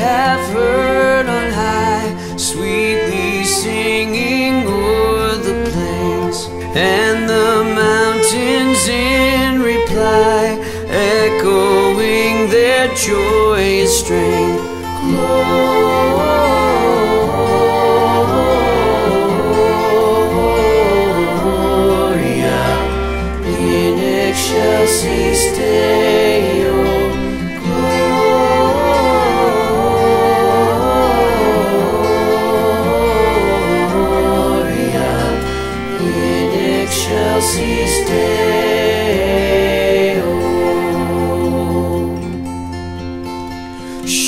Heard on high, sweetly singing o'er the plains, and the mountains in reply, echoing their joyous strain. Gloria in excelsis Deo.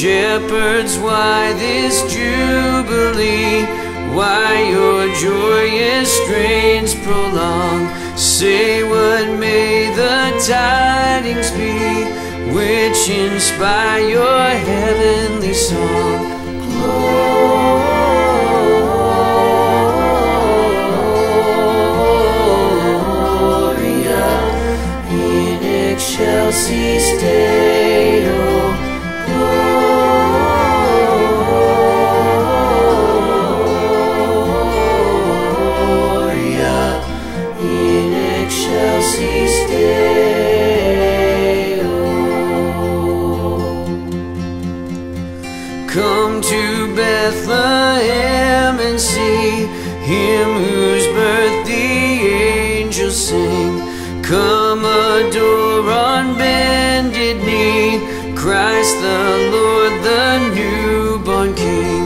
Shepherds, why this jubilee? Why your joyous strains prolong? Say what may the tidings be, which inspire your heavenly song. Gloria Oh, Come to Bethlehem and see him whose birth the angels sing. Come adore on bended knee Christ the Lord, the newborn King.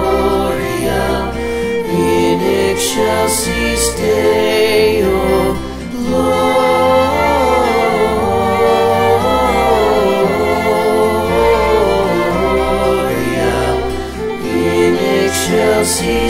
Gloria in excelsis Deo. Gloria in excelsis